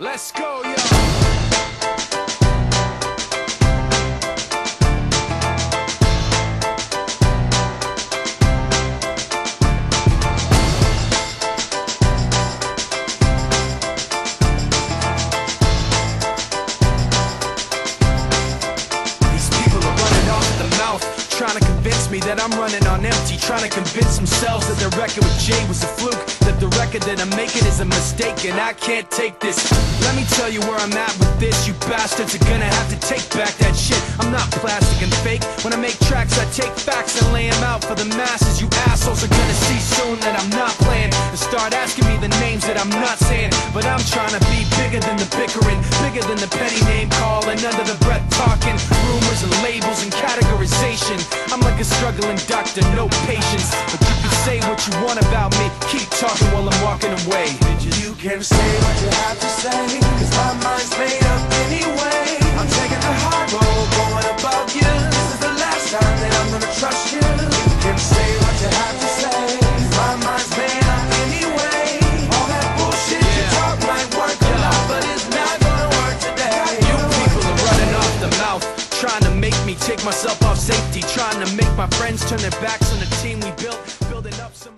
Let's go, yo. Me that I'm running on empty, trying to convince themselves that their record with Jay was a fluke, that the record that I'm making is a mistake, and I can't take this. Let me tell you where I'm at with this. You bastards are gonna have to take back that shit. I'm not plastic and fake. When I make tracks, I take facts and lay them out for the masses. You assholes are gonna see soon that I'm not playing and start asking me the names that I'm not saying. But I'm trying to be bigger than the bickering, bigger than the petty name calling, under the breath talking, rumors and categorization. A struggling doctor, no patience. But you can say what you want about me, keep talking while I'm walking away. You can say what you have to say, cause my mind's made up anyway. trying to make me take myself off safety, trying to make my friends turn their backs on the team we built, building up some.